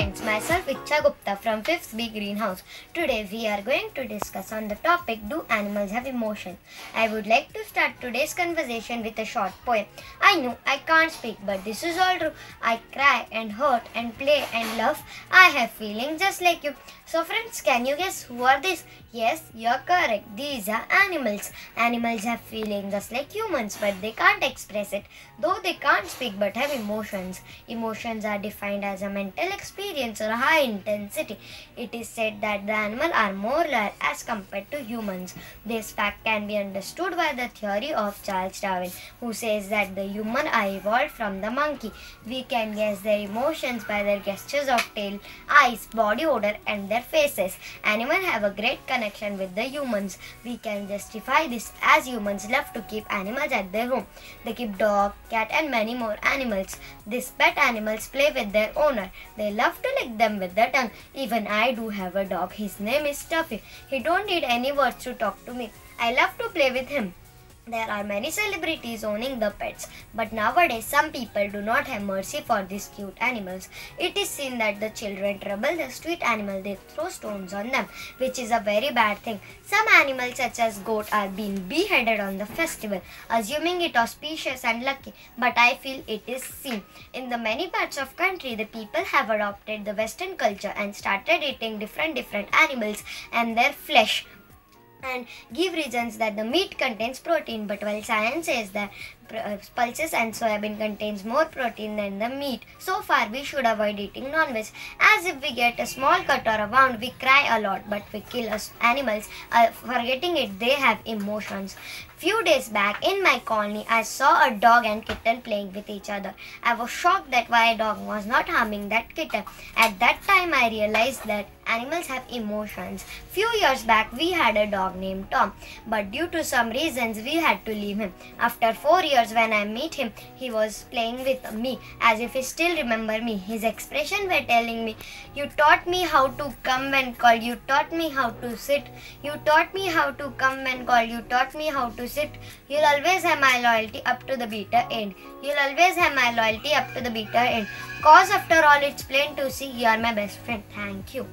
friends, myself Icha Gupta from 5th B Greenhouse. Today we are going to discuss on the topic Do animals have emotion? I would like to start today's conversation with a short poem. I know I can't speak but this is all true. I cry and hurt and play and love. I have feelings just like you. So friends, can you guess who are these? Yes, you're correct. These are animals. Animals have feelings just like humans but they can't express it. Though they can't speak but have emotions. Emotions are defined as a mental experience or high intensity. It is said that the animal are more loyal as compared to humans. This fact can be understood by the theory of Charles Darwin, who says that the human are evolved from the monkey. We can guess their emotions by their gestures of tail, eyes, body odor, and their faces. Animals have a great connection with the humans. We can justify this as humans love to keep animals at their home. They keep dog, cat, and many more animals. These pet animals play with their owner. They love to lick them with their tongue. Even I do have a dog. His name is Stuffy. He don't need any words to talk to me. I love to play with him. There are many celebrities owning the pets, but nowadays some people do not have mercy for these cute animals. It is seen that the children trouble the sweet animal, they throw stones on them, which is a very bad thing. Some animals such as goat are being beheaded on the festival, assuming it auspicious and lucky, but I feel it is sin. In the many parts of country, the people have adopted the western culture and started eating different different animals and their flesh and give reasons that the meat contains protein but while science says that pulses and soybean contains more protein than the meat. So far we should avoid eating non-veg. As if we get a small cut or a wound we cry a lot but we kill us animals uh, forgetting it. They have emotions. Few days back in my colony i saw a dog and kitten playing with each other. I was shocked that my dog was not harming that kitten. At that time i realized that animals have emotions. Few years back we had a dog named tom but due to some reasons we had to leave him. After 4 years when i meet him he was playing with me. As if he still remember me his expression were telling me you taught me how to come when called you taught me how to sit. You taught me how to come when called you taught me how to sit. You'll always have my loyalty up to the bitter end. You'll always have my loyalty up to the bitter end. Cause after all it's plain to see you are my best friend. Thank you